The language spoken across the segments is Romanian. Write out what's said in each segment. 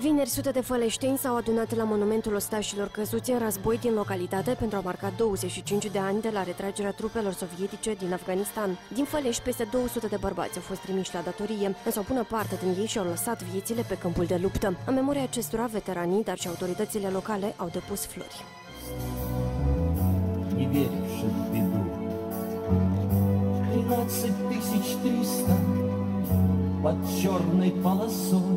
Vineri, sute de făleșteni s-au adunat la monumentul ostașilor căzuți în război din localitate pentru a marca 25 de ani de la retragerea trupelor sovietice din Afganistan. Din Fălești, peste 200 de bărbați au fost trimiși la datorie, însă o bună parte din ei și-au lăsat viețile pe câmpul de luptă. În memoria acestora, veteranii, dar și autoritățile locale au depus flori. не веривших в беду. 13 300 под черной полосой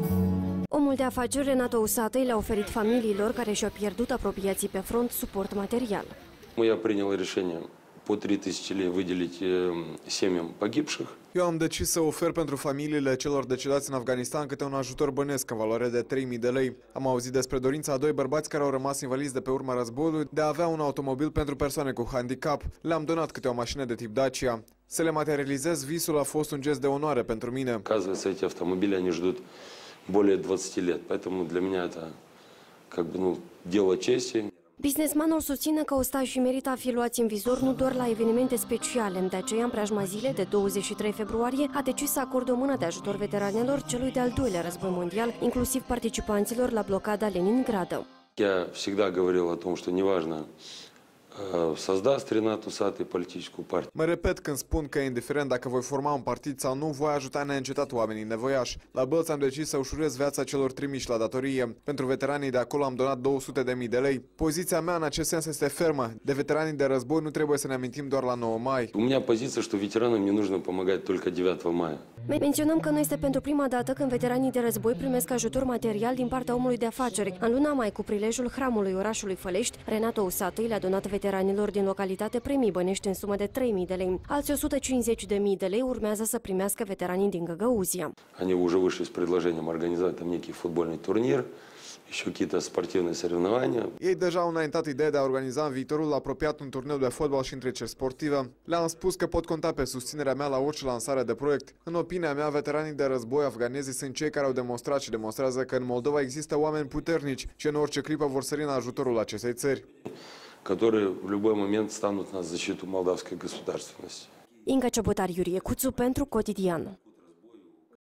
Omul de afaceri Renato Usatăi le-a oferit familiilor care și-au pierdut apropiații pe front suport material. Я принял решение по 3000 лей выделить э, семьям погибших. Eu am decis să ofer pentru familiile celor decedați în Afganistan câte un ajutor bănesc în valoare de 3.000 de lei. Am auzit despre dorința a doi bărbați care au rămas invalizi de pe urma războiului de a avea un automobil pentru persoane cu handicap. Le-am donat câte o mașină de tip Dacia. Să le materializez visul a fost un gest de onoare pentru mine. Оказывается, эти автомобили, они ждут более 20 лет. Поэтому для меня это как бы, ну, дело чести. Businessmanul susține că ostașii merită a fi luați în vizor nu doar la evenimente speciale, de aceea în preajma zile de 23 februarie a decis să acorde o mână de ajutor veteranelor celui de-al doilea război mondial, inclusiv participanților la blocada Leningradă. Я всегда говорил о том, что неважно, э, создаст Ренат Усатый политическую партию. Mă repet când spun că, indiferent dacă voi forma un partid sau nu, voi ajuta neîncetat oamenii nevoiași. La Bălți am decis să ușurez viața celor trimiși la datorie. Pentru veteranii de acolo am donat 200 de mii de lei. Poziția mea în acest sens este fermă. De veteranii de război nu trebuie să ne amintim doar la 9 mai. У меня позиция, что ветеранам не нужно помогать только 9 мая. Men- Menționăm că nu este pentru prima dată când veteranii de război primesc ajutor material din partea omului de afaceri. În luna mai, cu prilejul hramului orașului Fălești, Renato Usatăi le-a donat veteranilor din localitate premii bănești în sumă de 3.000 de lei. Alți 150.000 de lei urmează să primească veteranii din Găgăuzia. Они уже вышли с предложением организовать там некий футбольный турнир, еще какие-то спортивные соревнования. Ei deja au înaintat ideea de a organiza în viitorul apropiat un turneu de fotbal și întreceri sportive. Le-am spus că pot conta pe susținerea mea la orice lansare de proiect. În opinia mea, veteranii de război afganezi sunt cei care au demonstrat și demonstrează că în Moldova există oameni puternici și în orice clipă vor sări în ajutorul acestei țări. которые в любой момент станут на защиту молдавской государственности. Inga Ciobotar, Iurie Cuțu pentru Cotidian.